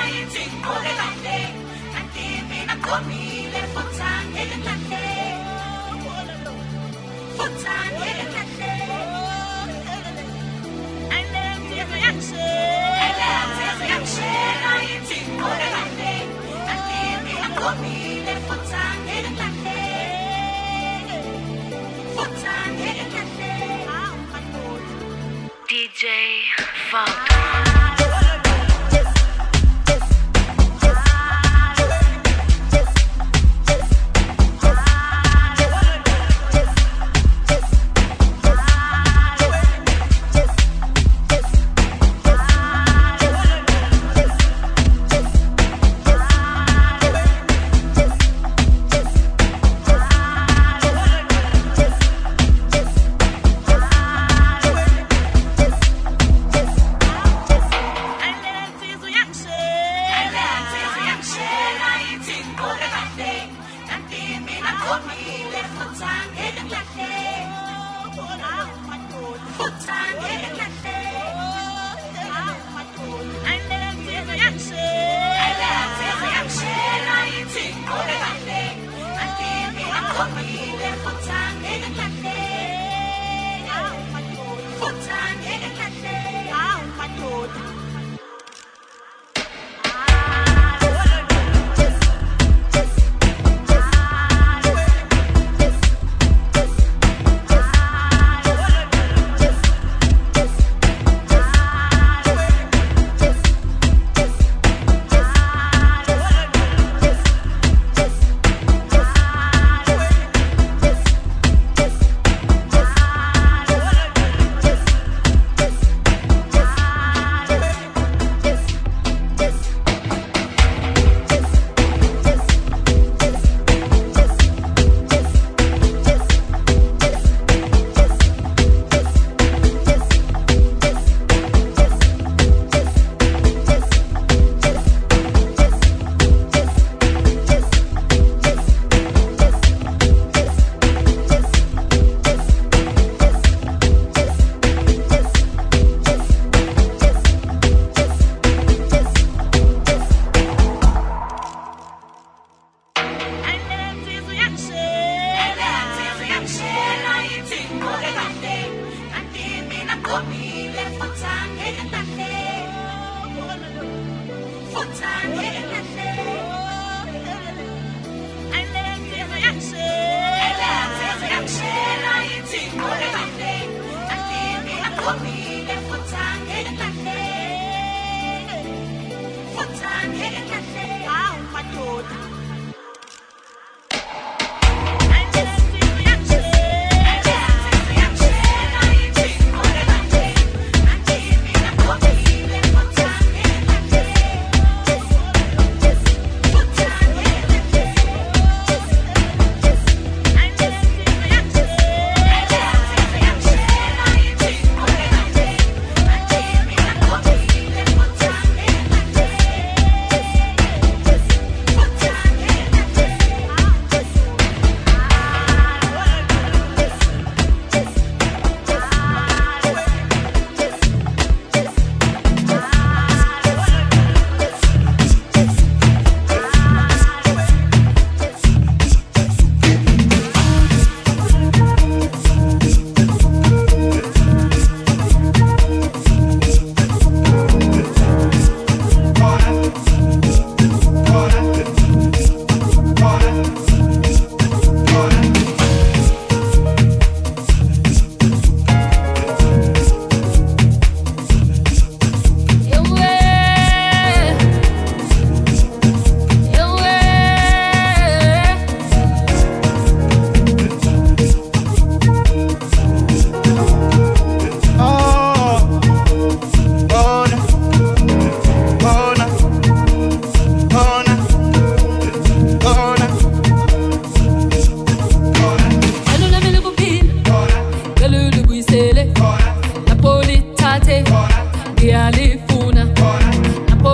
angeke ngilahleke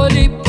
Deep.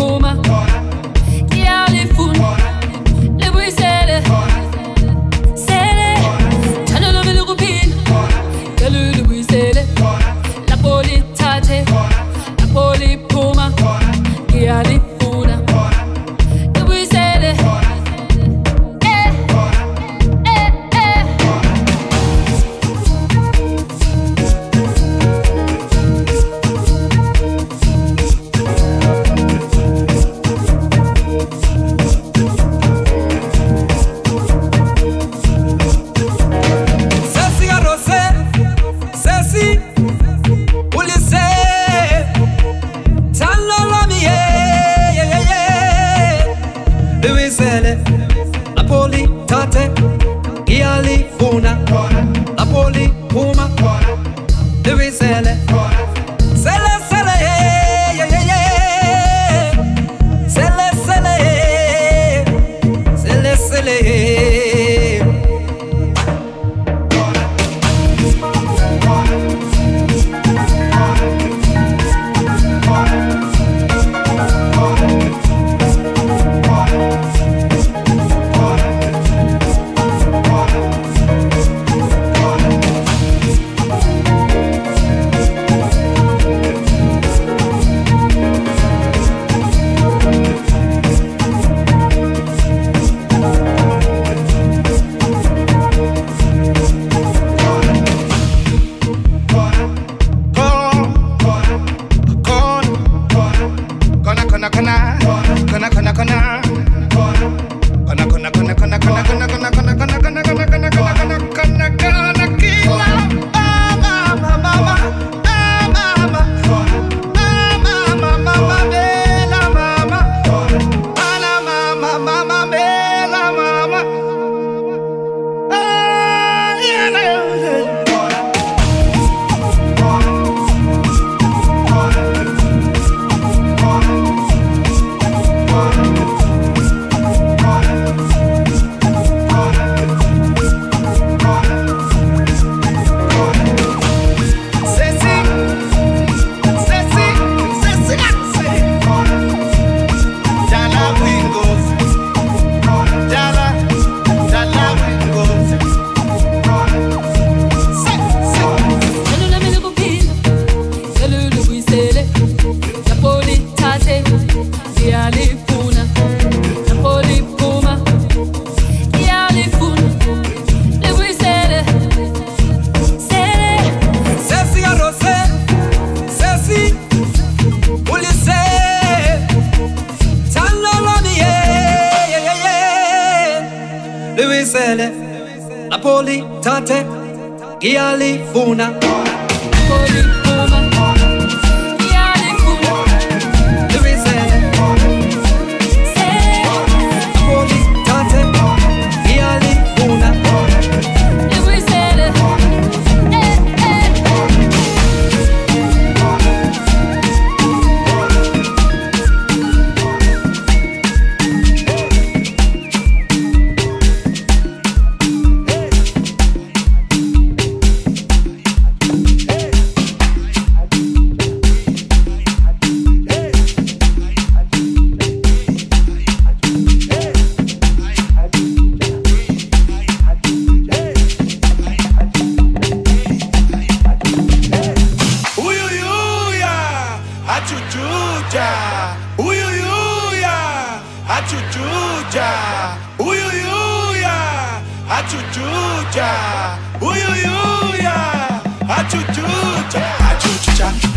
Toli, Tate, Giali, Funa.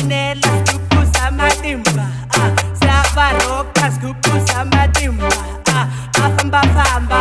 siyabinela sigubhuza amatimba ah, siyabarokha sigubhuza amatimba ah, afambafamba